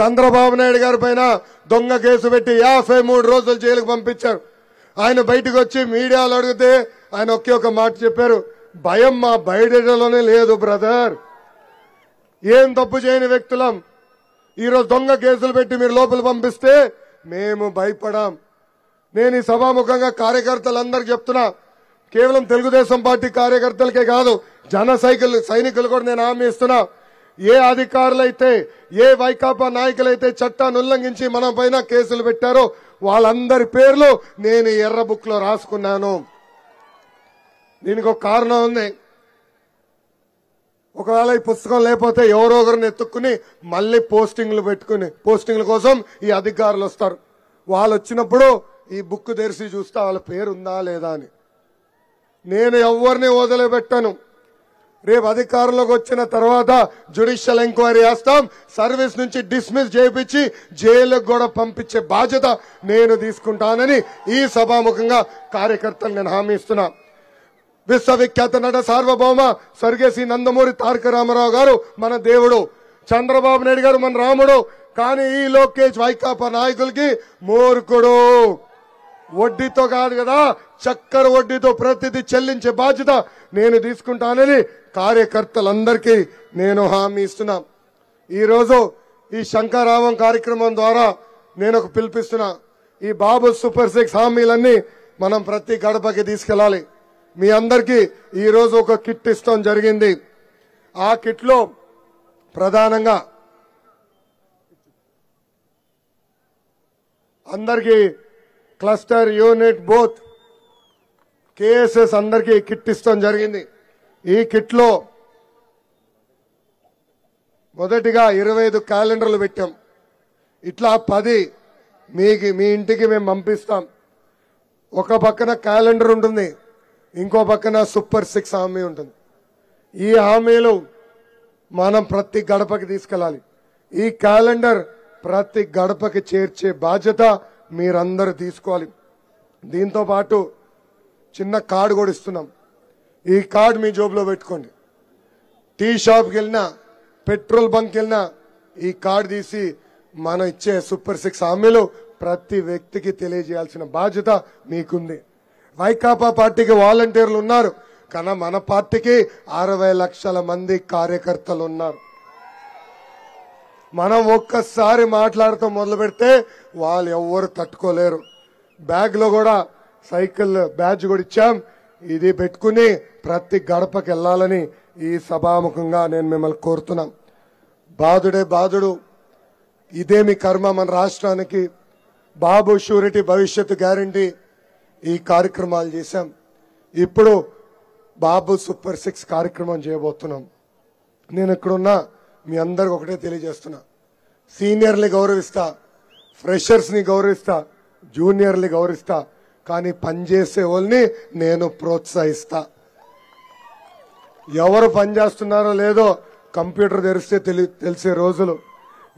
చంద్రబాబు నాయుడు గారి పైన దొంగ కేసు పెట్టి యాభై మూడు రోజులు జైలుకు పంపించారు. ఆయన బయటకు వచ్చి మీడియాలో అడిగితే ఆయన ఒకే ఒక మాట చెప్పారు. భయం మా బయటలోనే లేదు బ్రదర్. ఏం తప్పు చేయని వ్యక్తులం. ఈరోజు దొంగ కేసులు పెట్టి మీరు లోపల పంపిస్తే మేము భయపడాం. నేను ఈ సభాముఖంగా కార్యకర్తలందరికీ చెప్తున్నా. కేవలం తెలుగుదేశం పార్టీ కార్యకర్తలకే కాదు జన సైకిల్ సైనికులు కూడా నేను హామీ ఇస్తున్నా. ఏ అధికారులైతే ఏ వైకాపా నాయకులైతే చట్టాన్ని ఉల్లంఘించి మన పైన కేసులు పెట్టారో వాళ్ళందరి పేర్లు నేను ఈ ఎర్ర బుక్లో రాసుకున్నాను. దీనికి ఒక కారణం ఉంది. ఒకవేళ ఈ పుస్తకం లేకపోతే ఎవరో ఒకరిని ఎత్తుక్కుని మళ్ళీ పోస్టింగ్లు పెట్టుకుని పోస్టింగ్ల కోసం ఈ అధికారులు వస్తారు. వాళ్ళు వచ్చినప్పుడు ఈ బుక్ తెరిచి చూస్తే వాళ్ళ పేరు ఉందా లేదా అని. నేను ఎవరిని వదిలిపెట్టాను. రేపు అధికారంలోకి వచ్చిన తర్వాత జ్యుడిషియల్ ఎంక్వైరీ చేస్తాం. సర్వీస్ నుంచి డిస్మిస్ చేయించి జైలుకు కూడా పంపించే బాధ్యత నేను తీసుకుంటానని ఈ సభాముఖంగా కార్యకర్తలు నేను హామీ ఇస్తున్నా. విశ్వవిఖ్యాత నట సార్వభౌమ స్వర్గేసి నందమూరి తారక రామారావు గారు మన దేవుడు. చంద్రబాబు నాయుడు గారు మన రాముడు. కానీ ఈ లోకేష్ వైకాపా నాయకులకి మూర్ఖుడు. వడ్డీతో కాదు కదా చక్కెర వడ్డీతో ప్రతిదీ చెల్లించే బాధ్యత నేను తీసుకుంటానని కార్యకర్తలందరికీ నేను హామీ ఇస్తున్నా. ఈరోజు ఈ శంకరావం కార్యక్రమం ద్వారా నేను ఒక పిలిపిస్తున్నా. ఈ బాబు సూపర్ సిక్స్ హామీలన్నీ మనం ప్రతి గడపకి తీసుకెళ్ళాలి. మీ అందరికీ ఈరోజు ఒక కిట్ ఇస్తాం జరిగింది. ఆ కిట్లో ప్రధానంగా అందరికీ క్లస్టర్ యూనిట్ బోత్ కేఎస్ఎస్ అందరికీ కిట్ ఇస్తాం జరిగింది. ఈ కిట్లో మొదటిగా ఇరవై ఐదు క్యాలెండర్లు పెట్టాం. ఇట్లా పది మీకు మీ ఇంటికి మేము పంపిస్తాం. ఒక పక్కన క్యాలెండర్ ఉంటుంది ఇంకో పక్కన సూపర్ సిక్స్ హామీ ఉంటుంది. ఈ హామీలు మనం ప్రతి గడపకి తీసుకెళ్ళాలి. ఈ క్యాలెండర్ ప్రతి గడపకి చేర్చే బాధ్యత మీరందరూ తీసుకోవాలి. దీంతో పాటు చిన్న కార్డు కూడా ఇస్తున్నాం. ఈ కార్డు మీ జోబులో పెట్టుకోండి. టీ షాప్కి వెళ్ళినా పెట్రోల్ బంక్ వెళ్ళినా ఈ కార్డు తీసి మనం ఇచ్చే సూపర్ సిక్స్ హామీలు ప్రతి వ్యక్తికి తెలియజేయాల్సిన బాధ్యత మీకుంది. వైకాపా పార్టీకి వాలంటీర్లు ఉన్నారు కానీ మన పార్టీకి అరవై లక్షల మంది కార్యకర్తలు ఉన్నారు. మనం ఒక్కసారి మాట్లాడుతూ మొదలు పెడితే వాళ్ళు ఎవ్వరు తట్టుకోలేరు. బ్యాగ్లో కూడా సైకిల్ బ్యాచ్ కూడా ఇచ్చాం. ఇది పెట్టుకుని ప్రతి గడపకి వెళ్ళాలని ఈ సభాముఖంగా నేను మిమ్మల్ని కోరుతున్నాం. బాధుడే బాధుడు ఇదేమి కర్మ మన రాష్ట్రానికి. బాబు షూరిటీ భవిష్యత్తు గ్యారంటీ ఈ కార్యక్రమాలు చేశాం. ఇప్పుడు బాబు సూపర్ సిక్స్ కార్యక్రమం చేయబోతున్నాం. నేను ఇక్కడున్నా. మీ అందరికి ఒకటే తెలియజేస్తున్నా. సీనియర్ని గౌరవిస్తా ఫ్రెషర్స్ని గౌరవిస్తా జూనియర్ని గౌరవిస్తా కానీ పనిచేసే వాళ్ళని నేను ప్రోత్సహిస్తా. ఎవరు పనిచేస్తున్నారో లేదో కంప్యూటర్ తెరిస్తే తెలి తెలిసే రోజులు.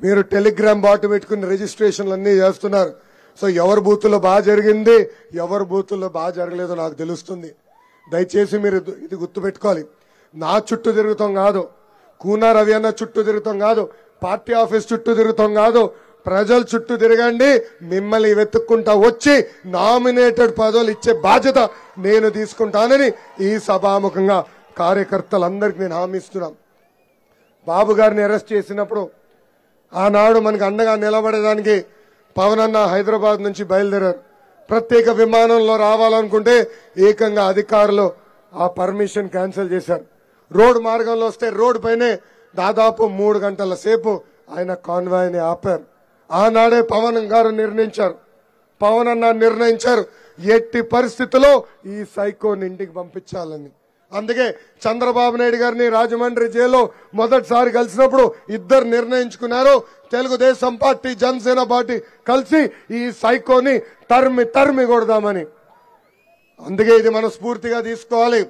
మీరు టెలిగ్రామ్ బాటు పెట్టుకుని రిజిస్ట్రేషన్లు అన్నీ చేస్తున్నారు. సో ఎవరి బూతుల్లో బాగా జరిగింది ఎవరి బూతుల్లో బాగా జరగలేదో నాకు తెలుస్తుంది. దయచేసి మీరు ఇది- ఇది గుర్తుపెట్టుకోవాలి. నా చుట్టూ తిరుగుతాం కాదు. కూనా రవి అన్న చుట్టూ తిరుగుతాం కాదు. పార్టీ ఆఫీస్ చుట్టూ తిరుగుతాం కాదు. ప్రజల చుట్టూ తిరగండి. మిమ్మల్ని వెతుక్కుంటా వచ్చి నామినేటెడ్ పదవులు ఇచ్చే బాధ్యత నేను తీసుకుంటానని ఈ సభాముఖంగా కార్యకర్తలందరికీ నేను హామీ ఇస్తున్నాను బాబు గారిని అరెస్ట్ చేసినప్పుడు ఆనాడు మనకు అండగా నిలబడేదానికి పవన్ అన్న హైదరాబాద్ నుంచి బయలుదేరారు. ప్రత్యేక విమానంలో రావాలనుకుంటే ఏకంగా అధికారులు ఆ పర్మిషన్ క్యాన్సిల్ చేశారు. రోడ్ మార్గంలో వస్తే రోడ్ పైనే దాదాపు మూడు గంటల సేపు ఆయన కాన్వాయ్ని ఆపారు. ఆనాడే పవన్ గారు నిర్ణయించారు. పవన్ అన్న నిర్ణయించారు. ఎట్టి పరిస్థితుల్లో ఈ సైకోని ఇంటికి పంపించాలని. అందుకే చంద్రబాబు నాయుడు గారిని రాజమండ్రి జైల్లో మొదటిసారి కలిసినప్పుడు ఇద్దరు నిర్ణయించుకున్నారు. తెలుగుదేశం పార్టీ జనసేన పార్టీ కలిసి ఈ సైకోని తరిమి తరిమి కొడదామని. అందుకే ఇది మనం స్ఫూర్తిగా తీసుకోవాలి.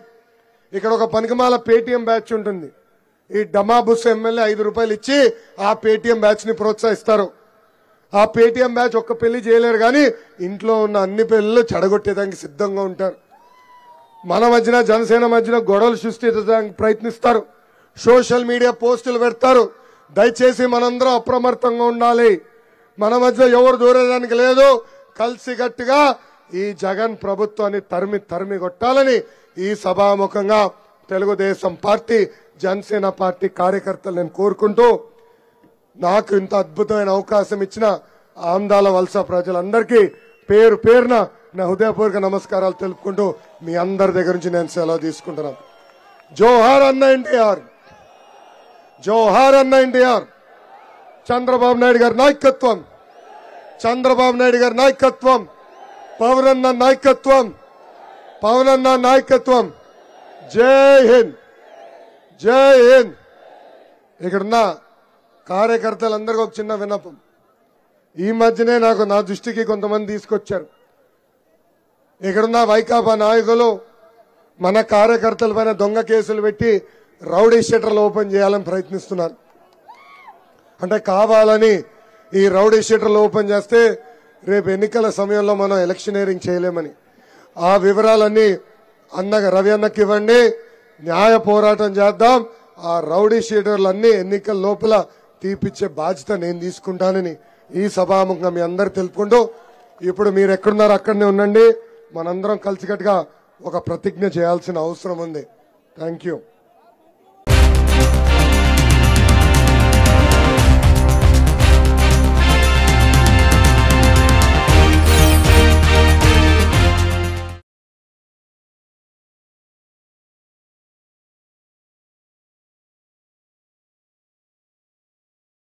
ఇక్కడ ఒక పనికిమాల పేటిఎం బ్యాచ్ ఉంటుంది. ఈ డమాబుస్ ఎమ్మెల్యే ఐదు రూపాయలు ఇచ్చి ఆ పేటిఎం బ్యాచ్ని ప్రోత్సహిస్తారు. ఆ పేటిఎం బ్యాచ్ ఒక్క పెళ్ళి చేయలేరు కానీ ఇంట్లో ఉన్న అన్ని పెళ్ళిళ్ళు చెడగొట్టేదానికి సిద్ధంగా ఉంటారు. మన మధ్యన జనసేన మధ్యన గొడవలు సృష్టించడానికి ప్రయత్నిస్తారు. సోషల్ మీడియా పోస్టులు పెడతారు. దయచేసి మనందరం అప్రమత్తంగా ఉండాలి. మన మధ్య ఎవరు దూరేదానికి లేదు. కలిసికట్టుగా ఈ జగన్ ప్రభుత్వాన్ని తరిమి తరిమి కొట్టాలని ఈ సభాముఖంగా తెలుగుదేశం పార్టీ జనసేన పార్టీ కార్యకర్తలు నేను కోరుకుంటూ నాకు ఇంత అద్భుతమైన అవకాశం ఇచ్చిన ఆందాల వలస ప్రజలందరికీ పేరు పేరున నా హృదయపూర్వక నమస్కారాలు తెలుపుకుంటూ మీ అందరి దగ్గర నుంచి నేను సెలవు తీసుకుంటున్నాను. జోహార్ అన్న ఎన్టీఆర్ జోహార్ అన్న ఎన్టీఆర్ చంద్రబాబు నాయుడు గారి నాయకత్వం చంద్రబాబు నాయుడు గారి నాయకత్వం పౌరన్న నాయకత్వం పవనన్న నాయకత్వం. జై హింద్. జై హింద్. ఇక్కడున్న కార్యకర్తలందరికీ ఒక చిన్న విన్నపం. ఈ మధ్యనే నాకు నా దృష్టికి కొంతమంది తీసుకొచ్చారు. ఇక్కడున్న వైకాపా నాయకులు మన కార్యకర్తల పైన దొంగ కేసులు పెట్టి రౌడీ షటర్లు ఓపెన్ చేయాలని ప్రయత్నిస్తున్నారు. అంటే కావాలని ఈ రౌడీ షటర్లు ఓపెన్ చేస్తే రేపు ఎన్నికల సమయంలో మనం ఎలక్షనీరింగ్ చేయలేమని. ఆ వివరాలన్నీ అన్న రవి అన్నకి ఇవ్వండి. న్యాయ పోరాటం చేద్దాం. ఆ రౌడీ షీటర్లన్నీ ఎన్నికల లోపల తీపిచ్చే బాధ్యత నేను తీసుకుంటానని ఈ సభాముఖంగా మీ అందరు తెలుపుకుంటూ ఇప్పుడు మీరు ఎక్కడున్నారో అక్కడనే ఉండండి. మనందరం కలిసికట్టుగా ఒక ప్రతిజ్ఞ చేయాల్సిన అవసరం ఉంది. Thank you